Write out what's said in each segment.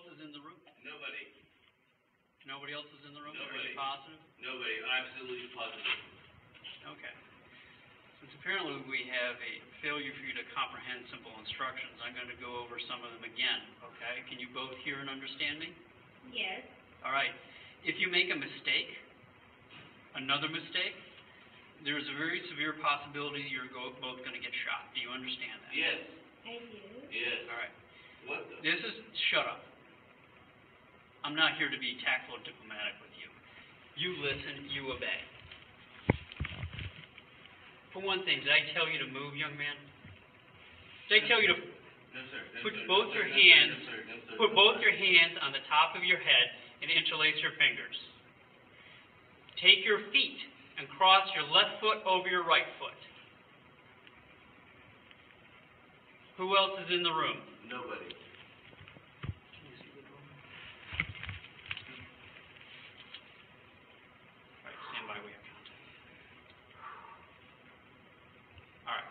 Nobody Nobody else is in the room? Are Nobody. you positive? Nobody, absolutely positive. Okay. Since apparently we have a failure for you to comprehend simple instructions, I'm going to go over some of them again, okay? Can you both hear and understand me? Yes. All right. If you make a mistake, another mistake, there's a very severe possibility you're go- both going to get shot. Do you understand that? Yes, I do. yes. All right. What the? This is, shut up. I'm not here to be tactful or diplomatic with you. You listen, you obey. For one thing, did I tell you to move, young man? Did I tell you to No, sir. No, Put sir. both your sir. No, sir. hands- sir. Put both your hands on the top of your head and interlace your fingers? Take your feet and cross your left foot over your right foot. Who else is in the room? Nobody. All right, stand by, we have contact. All right.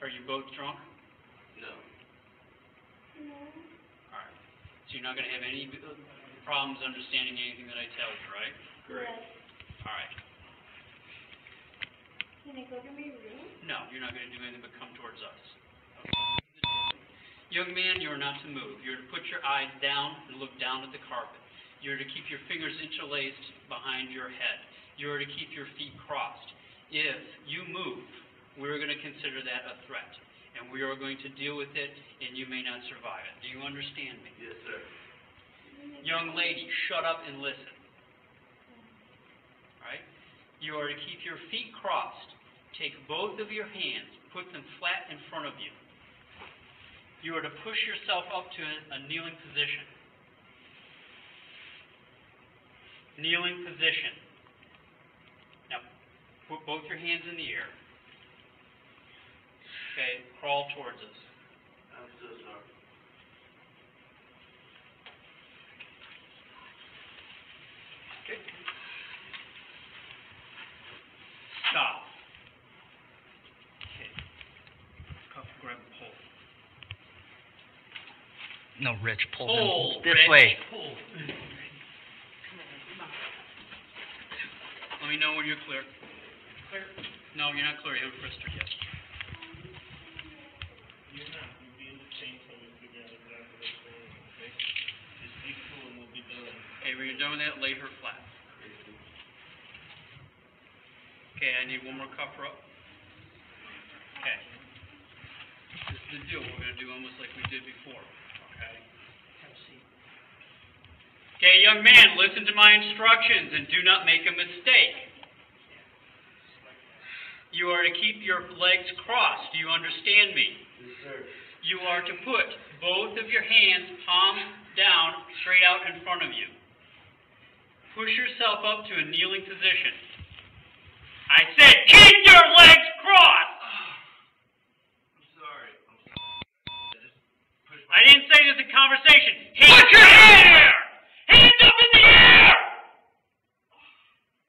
Are you both drunk? No. No. All right. So you're not going to have any uh, problems understanding anything that I tell you, right? Yes. All right. Can I go to my room? No, you're not going to do anything but come towards us. Young man, you are not to move. You're to put your eyes down and look down at the carpet. You're to keep your fingers interlaced behind your head. You're to keep your feet crossed. If you move, we're going to consider that a threat, and we are going to deal with it, and you may not survive it. Do you understand me? Yes, sir. Young lady, shut up and listen. All right? You are to keep your feet crossed. Take both of your hands, put them flat in front of you. You are to push yourself up to a, a kneeling position. Kneeling position. Now, put both your hands in the air. Okay, crawl towards us. I'm so sorry. Okay. Stop. Okay. Cuff, grab the pole. No, Rich, pull Pull, them this Rich, way. Pull. Let me know when you're clear. Clear? No, you're not clear. You haven't frisked her yet. You're not, you'll be in the chain till we figure out exactly what's going on, okay? Just be cool and we'll be done. Okay, when you're done with that, lay her flat. Okay, I need one more cuff rope. Okay. This is the deal. We're gonna do almost like we did before, okay? Have a seat. Okay, young man, listen to my instructions and do not make a mistake. You are to keep your legs crossed. Do you understand me? Yes, sir. You are to put both of your hands palms down, straight out in front of you. Push yourself up to a kneeling position. I said, keep your legs crossed! I'm sorry. I'm sorry. I just pushed my. I didn't say this in conversation. Hands in the air! Hands up in the air!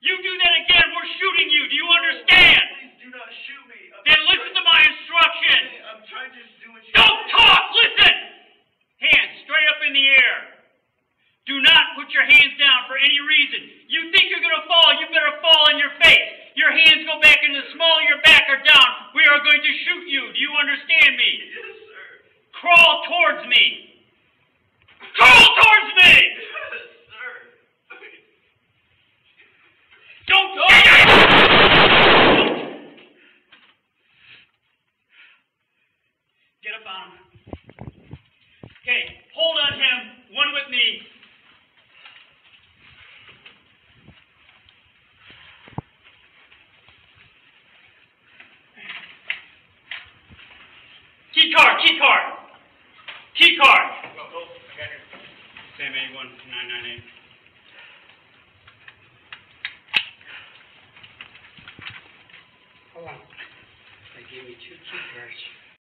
You do that again, we're shooting you. Do you understand? Please do not shoot me. I'm Then listen to my instructions. I'm trying to do what you. Don't talk! Listen! Hands straight up in the air. Do not put your hands down for any reason. You think you're going to fall, you better fall on your face. Your hands go back in the small of your back or down. We are going to shoot you. Do you understand me? Yes, sir. Crawl towards me. Crawl towards me! Yes, sir. Don't talk! Get up on him. Okay, hold on him. One with me. Key card, key card. Key card. Sam 81998. Hold on. They gave me two key cards.